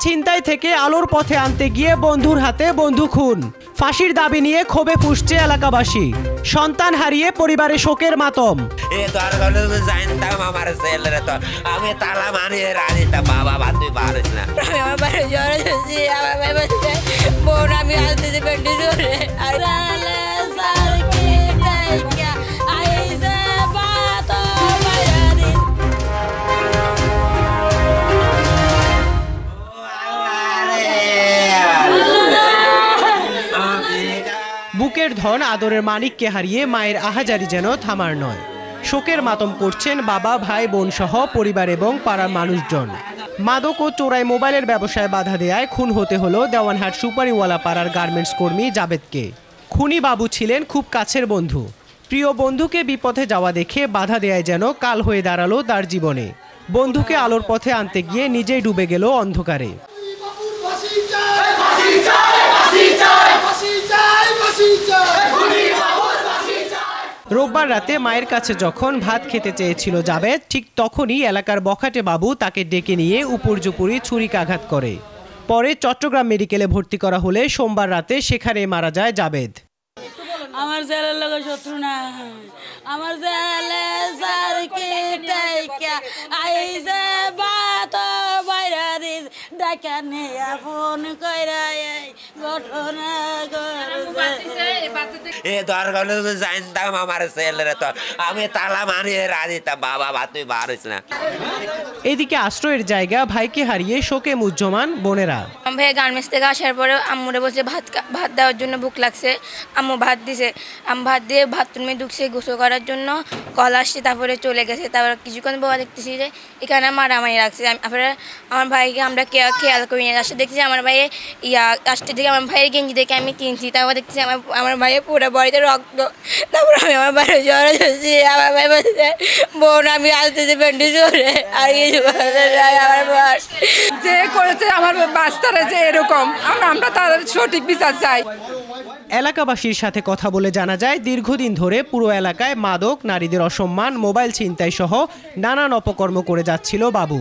ছিনতাই থেকে আলোর পথে আনতে গিয়ে বন্ধুর হাতে বন্ধু খুন ফাঁসির দাবি নিয়ে ক্ষোভে ফুসছে এলাকাবাসী। সন্তান হারিয়ে পরিবারে শোকের মাতম। আমি তালা মানিয়ে রাজিতা বাবা বা পারিস না। আমি আমার বাড়ি জ্বর এসেছি আমার ভাই বোন আমি আসতেছি পেন্টি জোরে বুকের ধন আদরের মানিককে হারিয়ে মায়ের আহাজারি যেন থামার নয়। শোকের মাতম করছেন বাবা, ভাই, বোন সহ পরিবার এবং পাড়ার মানুষজন। মাদক ও চোরাই মোবাইলের ব্যবসায় বাধা দেয়ায় খুন হতে হলো দেওয়ানহাট সুপারিওয়ালা পাড়ার গার্মেন্টস কর্মী জাবেদকে। খুনি বাবু ছিলেন খুব কাছের বন্ধু। প্রিয় বন্ধুকে বিপথে যাওয়া দেখে বাধা দেয়ায় যেন কাল হয়ে দাঁড়াল তার জীবনে। বন্ধুকে আলোর পথে আনতে গিয়ে নিজেই ডুবে গেল অন্ধকারে ফাঁসি চাই ফাঁসি চাই ফাঁসি চাই ফাঁসি চাই ফাঁসি চাই রোববার রাতে মায়ের কাছে যখন ভাত খেতে চেয়েছিল জাবেদ ঠিক তখনই এলাকার বখাটে বাবু তাকে ডেকে নিয়ে উপর্যুপুরি ছুরিকাঘাত করে। পরে চট্টগ্রাম মেডিকেলে ভর্তি করা হলে সোমবার রাতে সেখানে মারা যায় জাবেদ আমার ছেলের লোক শত্রু না। আমার ছেলে সারকে ডাইকা আইসে বাতো বাইরানি ডাকা নিয়ে ফোন কইরা ঘটনা এ দরকার জানতাম আমার ছেলেরে তো আমি তালা মানিয়ে রাজিতা বাবা বা তুই পারিস না। এদিকে আশ্রয়ের জায়গা ভাইকে হারিয়ে শোকে মুজ্জমান বোনেরা। আমার ভাই গার্মেন্টস থেকে আসার পরে আম্মুরে বলছে ভাত ভাত দেওয়ার জন্য ভুক লাগছে। আম্মু ভাত দিছে। আমি ভাত দিয়ে বাথরুমে ঢুকছে গোসল করার জন্য। কল আসছে তারপরে চলে গেছে। তারপর কিছুক্ষণ পর দেখতেছি যে এখানে মারামারি রাখছে আমি- তারপরে আমার ভাইকে আমরা কে- খেয়াল করি না। আসতে দেখছি আমার ভাইয়ে ইয়া আসতে দেখে আমার ভাইয়ের গেঞ্জি দেখে আমি কিনছি তারপর দেখছি আমার আমার ভাইয়ের পুরো বডিতে রক্ত। তারপর আমি আমার বাড়ি জ্বর এসেছি আমার ভাই বলছে বোন আমি আসতেছি পেন্টি জোরে আর কিছু আমার ভাই যে করেছে আমার বাচ্চারা যে এরকম আমরা আমরা তার সঠিক বিচার চাই। এলাকাবাসীর সাথে কথা বলে জানা যায় দীর্ঘদিন ধরে পুরো এলাকায় মাদক নারীদের অসম্মান মোবাইল ছিনতাই সহ নানান অপকর্ম করে যাচ্ছিল বাবু।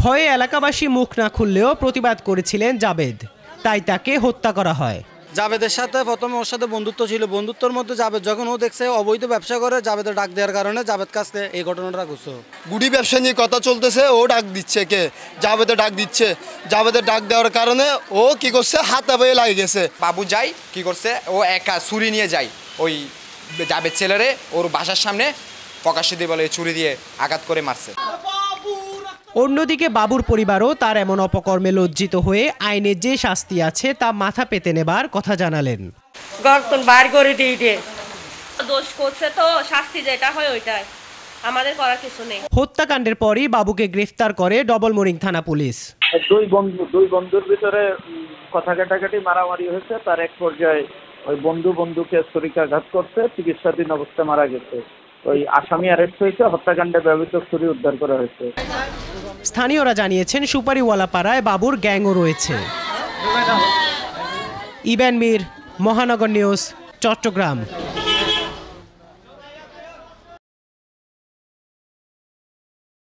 ভয়ে এলাকাবাসী মুখ না খুললেও প্রতিবাদ করেছিলেন জাবেদ। তাই তাকে হত্যা করা হয়। জাবেদের সাথে প্রথমে ওর সাথে বন্ধুত্ব ছিল। বন্ধুত্বর মধ্যে জাবেদ যখন ও দেখছে অবৈধ ব্যবসা করে জাবেদের ডাক দেওয়ার কারণে জাবেদ কাছে এই ঘটনাটা ঘটছে গুড়ি ব্যবসা নিয়ে কথা চলতেছে ও ডাক দিচ্ছে কে? জাবেদে ডাক দিচ্ছে। জাবেদে ডাক দেওয়ার কারণে ও কি করছে? হাতে বয়ে লাগে গেছে। বাবু যাই কি করছে? ও একা ছুরি নিয়ে যায়। ওই জাবেদ ছেলেরে ওর বাসার সামনে প্রকাশ্যে দিয়ে বলে ছুরি দিয়ে আঘাত করে মারছে। অন্যদিকে বাবুর পরিবারও তার এমন অপকর্মে লজ্জিত হয়ে আইনে যে শাস্তি আছে তা মাথা পেতে নেবার কথা জানালেন। গর্তন বার করে দিয়ে দিয়ে দোষ করছে তো শাস্তি যেটা হয় ওইটাই। আমাদের করার কিছু নেই। হত্যাকাণ্ডের পরই বাবুকে গ্রেফতার করে ডবল ডবলমোরিং থানা পুলিশ। দুই বন্ধু দুই বন্ধুর ভিতরে কথা কাটাকাটি মারামারি হয়েছে। তার এক পর্যায়ে ওই বন্ধু বন্ধুকে ছুরিকাঘাত করছে। চিকিৎসাধীন অবস্থায় মারা গেছে। ওই আসামি অ্যারেস্ট হয়েছে। হত্যাকাণ্ডে ব্যবহৃত ছুরি উদ্ধার করা হয়েছে। স্থানীয়রা জানিয়েছেন সুপারিওয়ালাপাড়ায় বাবুর গ্যাংও রয়েছে। ইবেন মীর মহানগর নিউজ চট্টগ্রাম।